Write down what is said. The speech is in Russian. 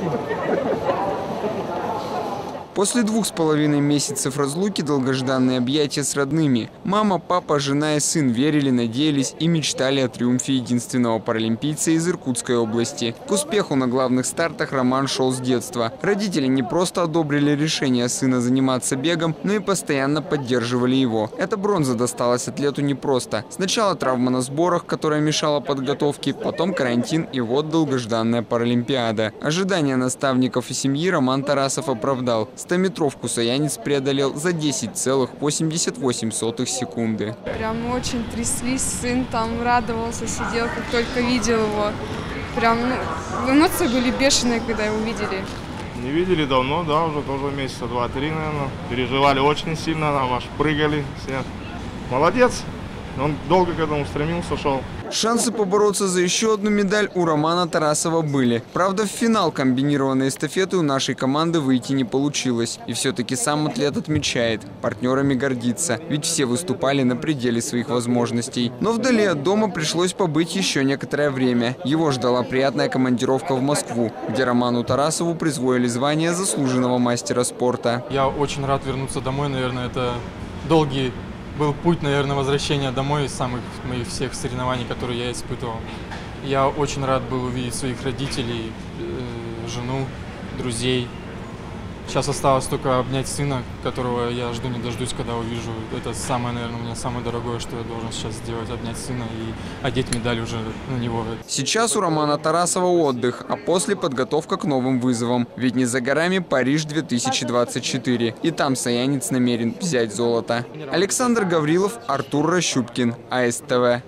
Спасибо. После двух с половиной месяцев разлуки долгожданные объятия с родными. Мама, папа, жена и сын верили, надеялись и мечтали о триумфе единственного паралимпийца из Иркутской области. К успеху на главных стартах Роман шел с детства. Родители не просто одобрили решение сына заниматься бегом, но и постоянно поддерживали его. Эта бронза досталась атлету непросто. Сначала травма на сборах, которая мешала подготовке, потом карантин и вот долгожданная Паралимпиада. Ожидания наставников и семьи Роман Тарасов оправдал. Стометровку Саянец преодолел за 10,88 секунды. Прям очень тряслись, сын там радовался, сидел, как только видел его. Прям ну, эмоции были бешеные, когда его видели. Не видели давно, да, уже тоже месяца два-три, наверное. Переживали очень сильно, нам аж прыгали все. Молодец, он долго к этому стремился, шел. Шансы побороться за еще одну медаль у Романа Тарасова были. Правда, в финал комбинированной эстафеты у нашей команды выйти не получилось. И все-таки сам атлет отмечает, партнерами гордится, ведь все выступали на пределе своих возможностей. Но вдали от дома пришлось побыть еще некоторое время. Его ждала приятная командировка в Москву, где Роману Тарасову призвоили звание заслуженного мастера спорта. Я очень рад вернуться домой, наверное, это долгий был путь, наверное, возвращения домой из самых моих всех соревнований, которые я испытывал. Я очень рад был увидеть своих родителей, э, жену, друзей. Сейчас осталось только обнять сына, которого я жду не дождусь, когда увижу. Это самое, наверное, у меня самое дорогое, что я должен сейчас сделать, обнять сына и одеть медаль уже на него. Сейчас у Романа Тарасова отдых, а после подготовка к новым вызовам. Ведь не за горами Париж 2024. И там Саянец намерен взять золото. Александр Гаврилов, Артур Рощупкин, АСТВ.